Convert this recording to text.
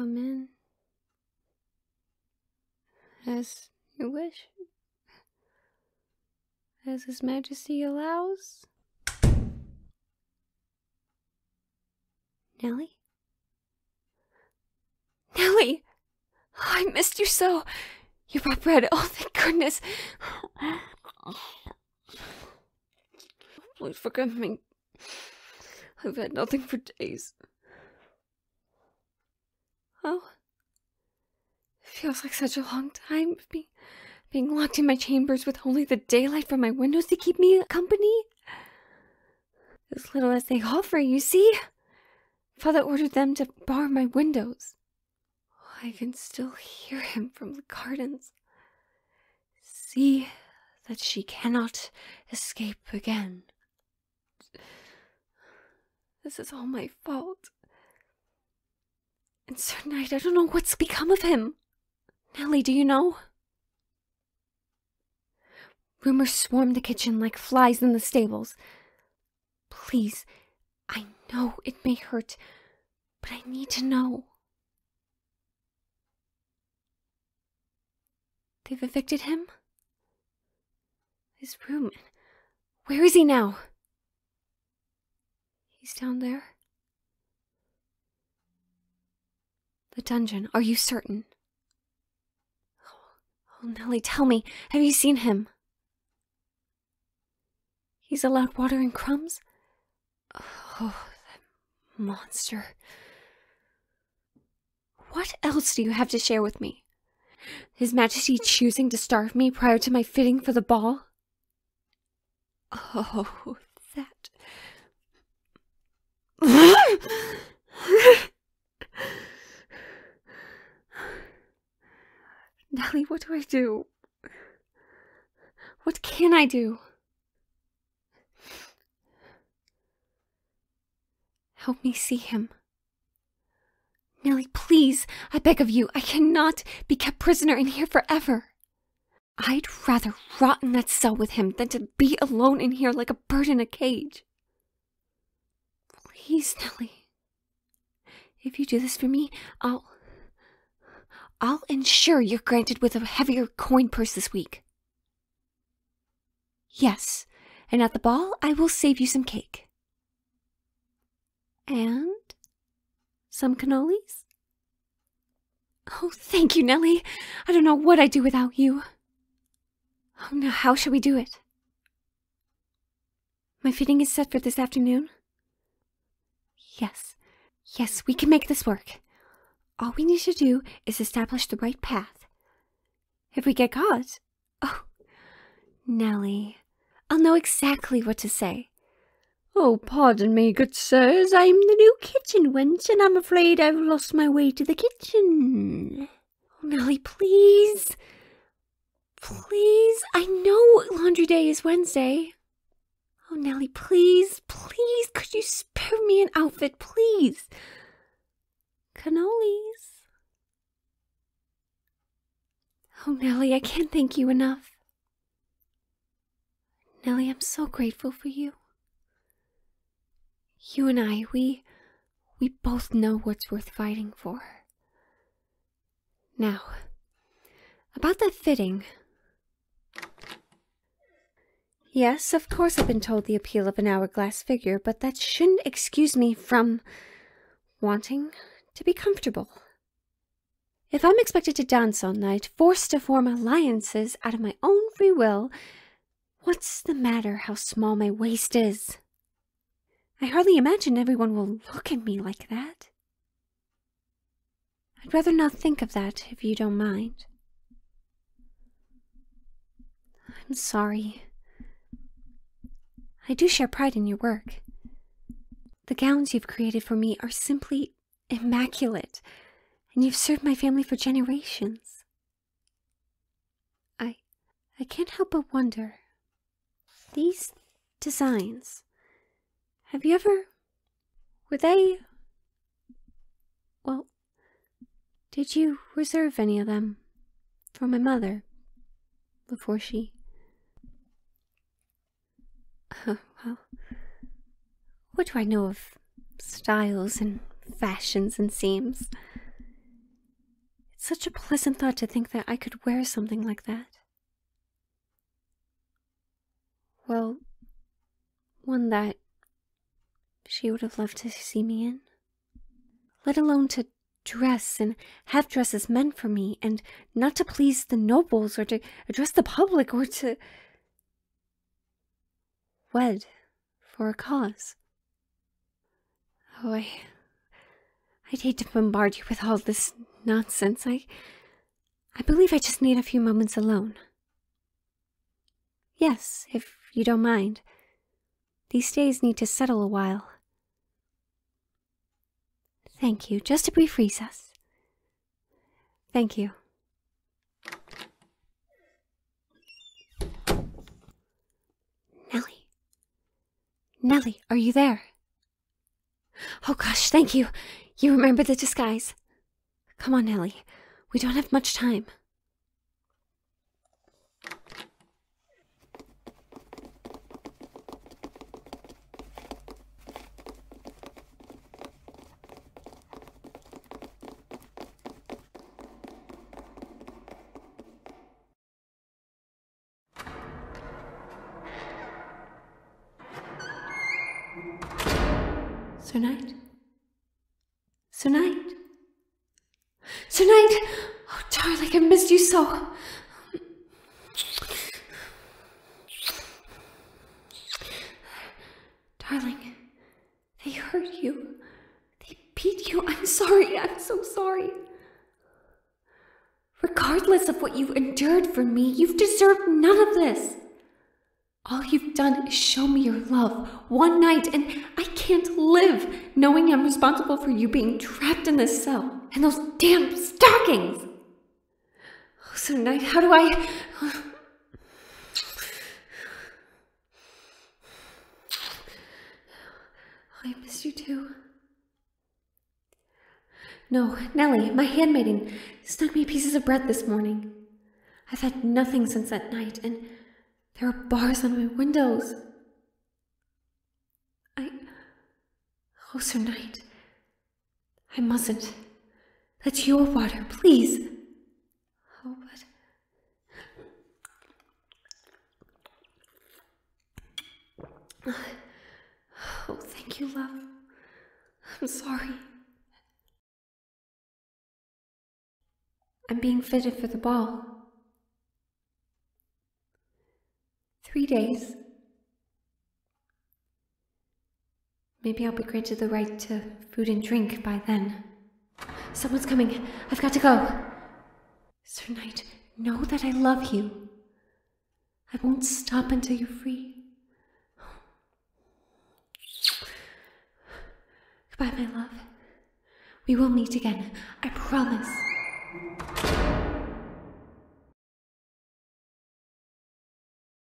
come in. As you wish. As His Majesty allows. Nellie? Nellie! I missed you so. You brought bread. Oh, thank goodness. Please forgive me. I've had nothing for days. Oh. It feels like such a long time being, being locked in my chambers with only the daylight from my windows to keep me company. As little as they offer, you see? Father ordered them to bar my windows. I can still hear him from the gardens. See that she cannot escape again. This is all my fault. And Sir Knight, I don't know what's become of him. Nellie, do you know? Rumors swarm the kitchen like flies in the stables. Please, I know it may hurt, but I need to know. They've evicted him? His room. Where is he now? He's down there. Dungeon. Are you certain? Oh, Nellie, tell me, have you seen him? He's allowed water and crumbs? Oh, that monster. What else do you have to share with me? His Majesty choosing to starve me prior to my fitting for the ball? Oh, that. Nellie, what do I do? What can I do? Help me see him. Nellie, please, I beg of you, I cannot be kept prisoner in here forever. I'd rather rot in that cell with him than to be alone in here like a bird in a cage. Please, Nellie. If you do this for me, I'll. I'll ensure you're granted with a heavier coin purse this week. Yes, and at the ball, I will save you some cake. And some cannolis? Oh, thank you, Nellie. I don't know what I'd do without you. Oh, now how shall we do it? My fitting is set for this afternoon? Yes, yes, we can make this work. All we need to do is establish the right path. If we get caught, oh, Nellie, I'll know exactly what to say. Oh, pardon me, good sirs, I'm the new kitchen wench, and I'm afraid I've lost my way to the kitchen. Oh, Nellie, please. Please, I know laundry day is Wednesday. Oh, Nellie, please, please, could you spare me an outfit, please? Cannolis. Oh, Nellie, I can't thank you enough. Nellie, I'm so grateful for you. You and I, we. we both know what's worth fighting for. Now, about that fitting. Yes, of course I've been told the appeal of an hourglass figure, but that shouldn't excuse me from wanting to be comfortable. If I'm expected to dance all night, forced to form alliances out of my own free will, what's the matter how small my waist is? I hardly imagine everyone will look at me like that. I'd rather not think of that, if you don't mind. I'm sorry. I do share pride in your work. The gowns you've created for me are simply immaculate, and you've served my family for generations. I I can't help but wonder. These designs have you ever. Were they. Well, did you reserve any of them for my mother before she. Oh, well, what do I know of styles and fashions and seams? It's such a pleasant thought to think that I could wear something like that. Well, one that she would have loved to see me in. Let alone to dress and have dresses meant for me, and not to please the nobles or to address the public or to wed for a cause. Oh, I. I'd hate to bombard you with all this nonsense. I. I believe I just need a few moments alone. Yes, if you don't mind. These days need to settle a while. Thank you. Just a brief recess. Thank you. Nellie. Nellie, are you there? Oh gosh, thank you. You remember the disguise. Come on, Nellie. We don't have much time. Sir Knight? Sir Knight? Sir Knight! Oh, darling, I missed you so. Darling, they hurt you. They beat you. I'm sorry. I'm so sorry. Regardless of what you endured for me, you've deserved none of this. All you've done is show me your love one night, and I can't live knowing I'm responsible for you being trapped in this cell and those damn stockings. Oh, so, Knight, how do I. I miss you too. No, Nellie, my handmaiden, snuck me pieces of bread this morning. I've had nothing since that night, and there are bars on my windows. I. Oh, Sir Knight. I mustn't. That's your water, please. Oh, but. Oh, thank you, love. I'm sorry. I'm being fitted for the ball. Three days. Maybe I'll be granted the right to food and drink by then. Someone's coming. I've got to go. Sir Knight, know that I love you. I won't stop until you're free. Goodbye, my love. We will meet again. I promise.